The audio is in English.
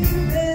you.